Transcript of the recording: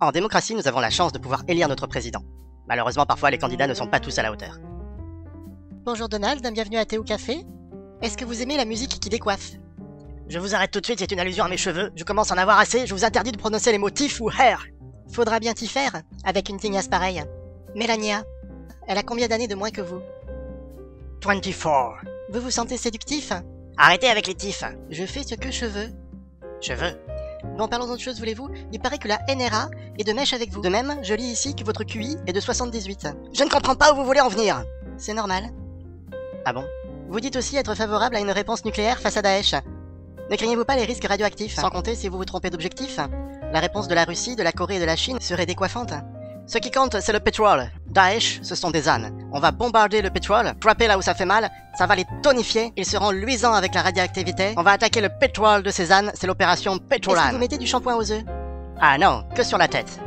En démocratie, nous avons la chance de pouvoir élire notre président. Malheureusement, parfois, les candidats ne sont pas tous à la hauteur. Bonjour Donald, bienvenue à Thé Café. Est-ce que vous aimez la musique qui décoiffe? Je vous arrête tout de suite, c'est une allusion à mes cheveux. Je commence à en avoir assez, je vous interdis de prononcer les mots tif ou hair. Faudra bien t'y faire, avec une tignasse pareille. Mélania, elle a combien d'années de moins que vous? 24. Vous vous sentez séductif? Arrêtez avec les tifs. Je fais ce que je veux. Cheveux. Bon, parlons d'autre chose, voulez-vous? Il paraît que la NRA est de mèche avec vous. De même, je lis ici que votre QI est de 78. Je ne comprends pas où vous voulez en venir. C'est normal. Ah bon? Vous dites aussi être favorable à une réponse nucléaire face à Daesh. Ne craignez-vous pas les risques radioactifs? Sans compter si vous vous trompez d'objectif? La réponse de la Russie, de la Corée et de la Chine serait décoiffante. Ce qui compte, c'est le pétrole. Daesh, ce sont des ânes. On va bombarder le pétrole, frapper là où ça fait mal, ça va les tonifier, ils seront luisants avec la radioactivité. On va attaquer le pétrole de ces ânes, c'est l'opération Est-ce que vous mettez du shampoing aux œufs? Ah non, que sur la tête.